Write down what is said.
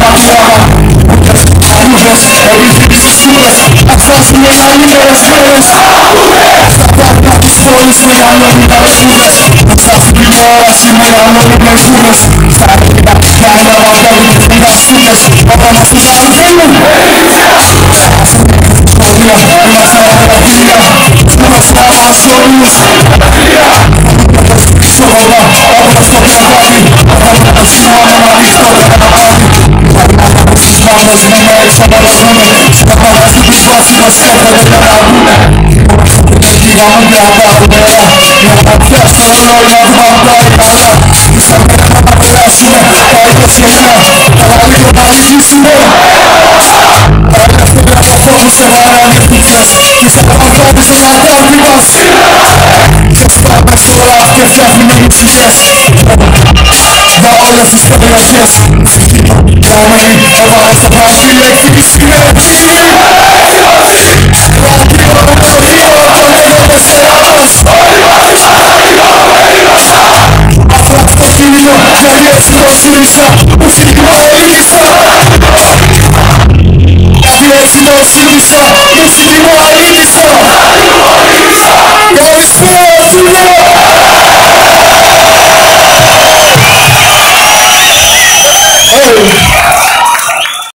Yeah. Esses mamas e mulheres abraçando Se aparece dos próximos Serra da laguna Digamos que a galera E a festa eu não levo uma glória Isso é próxima Vai descendo Ela liga pra mim de cima Olha já ia se consciência